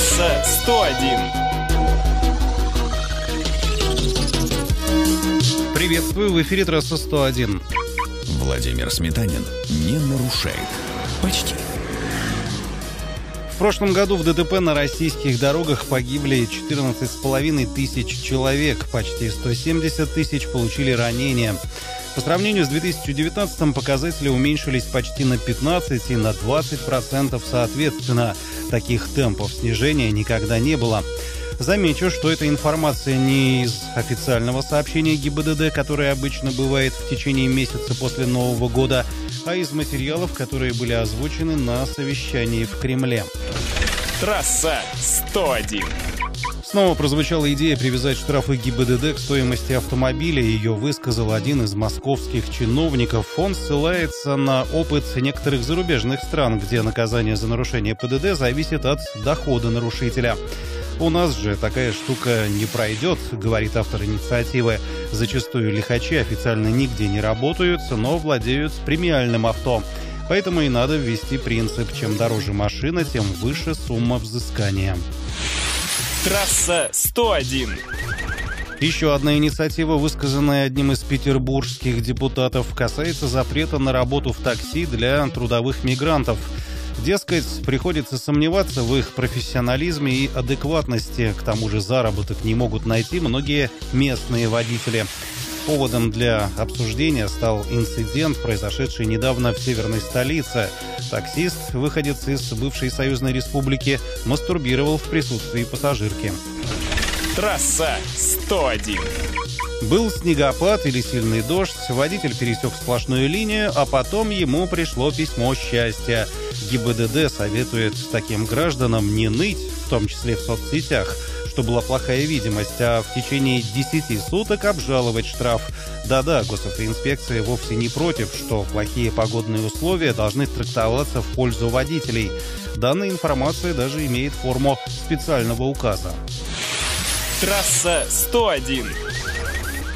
Трасса 101. Приветствую, в эфире трасса 101. Владимир Сметанин не нарушает. Почти. В прошлом году в ДТП на российских дорогах погибли 14,5 тысяч человек, почти 170 тысяч получили ранения. По сравнению с 2019 показатели уменьшились почти на 15 и на 20% соответственно. Таких темпов снижения никогда не было. Замечу, что эта информация не из официального сообщения ГИБДД, которое обычно бывает в течение месяца после Нового года, а из материалов, которые были озвучены на совещании в Кремле. Трасса 101. Снова прозвучала идея привязать штрафы ГИБДД к стоимости автомобиля. Ее высказал один из московских чиновников. Он ссылается на опыт некоторых зарубежных стран, где наказание за нарушение ПДД зависит от дохода нарушителя. У нас же такая штука не пройдет, говорит автор инициативы. Зачастую лихачи официально нигде не работают, но владеют премиальным авто. Поэтому и надо ввести принцип, чем дороже машина, тем выше сумма взыскания. Трасса 101. Еще одна инициатива, высказанная одним из петербургских депутатов, касается запрета на работу в такси для трудовых мигрантов. Дескать, приходится сомневаться в их профессионализме и адекватности. К тому же заработок не могут найти многие местные водители. Поводом для обсуждения стал инцидент, произошедший недавно в северной столице. Таксист, выходец из бывшей союзной республики, мастурбировал в присутствии пассажирки. Трасса 101. Был снегопад или сильный дождь, водитель пересек сплошную линию, а потом ему пришло письмо счастья. ГИБДД советует таким гражданам не ныть, в том числе в соцсетях, что была плохая видимость, а в течение 10 суток обжаловать штраф. Да-да, госавтоинспекция вовсе не против, что плохие погодные условия должны трактоваться в пользу водителей. Данная информация даже имеет форму специального указа. Трасса 101.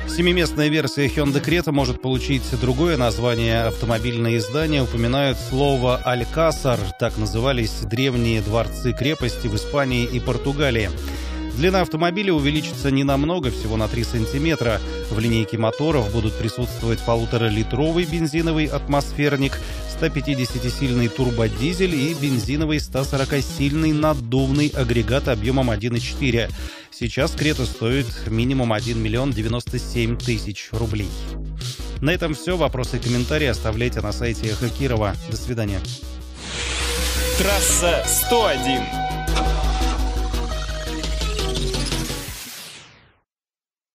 Семиместная версия Hyundai Creta может получить другое название. Автомобильные издания упоминают слово «Алькасар». Так назывались древние дворцы-крепости в Испании и Португалии. Длина автомобиля увеличится не намного, всего на 3 сантиметра. В линейке моторов будут присутствовать полуторалитровый бензиновый атмосферник, 150-сильный турбодизель и бензиновый 140-сильный наддувный агрегат объемом 1,4. Сейчас Крета стоит минимум 1 миллион 97 тысяч рублей. На этом все. Вопросы и комментарии оставляйте на сайте Эхо Кирова. До свидания. Трасса 101.